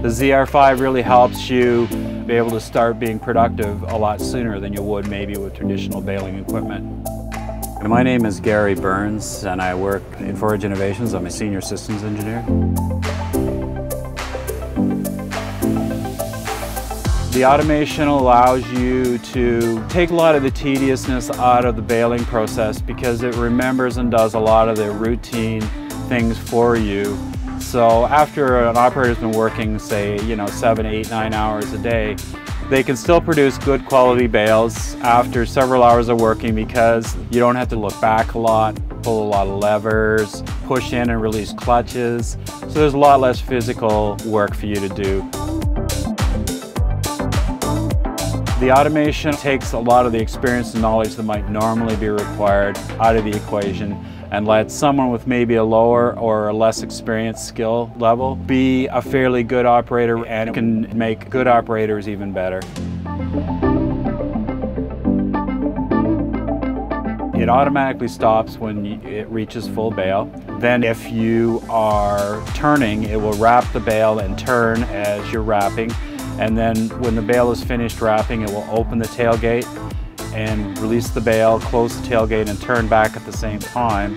The ZR5 really helps you be able to start being productive a lot sooner than you would maybe with traditional baling equipment. My name is Gary Burns and I work in Forage Innovations. I'm a senior systems engineer. The automation allows you to take a lot of the tediousness out of the baling process because it remembers and does a lot of the routine things for you. So after an operator's been working, say, you know, seven, eight, nine hours a day, they can still produce good quality bales after several hours of working because you don't have to look back a lot, pull a lot of levers, push in and release clutches. So there's a lot less physical work for you to do. The automation takes a lot of the experience and knowledge that might normally be required out of the equation and lets someone with maybe a lower or a less experienced skill level be a fairly good operator and can make good operators even better. It automatically stops when it reaches full bale. Then if you are turning, it will wrap the bale and turn as you're wrapping. And then when the bale is finished wrapping, it will open the tailgate and release the bale, close the tailgate and turn back at the same time.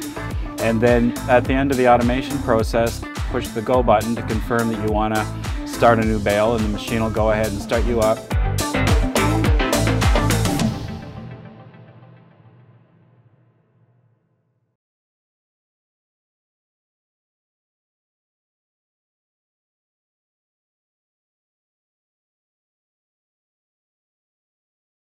And then at the end of the automation process, push the go button to confirm that you want to start a new bale and the machine will go ahead and start you up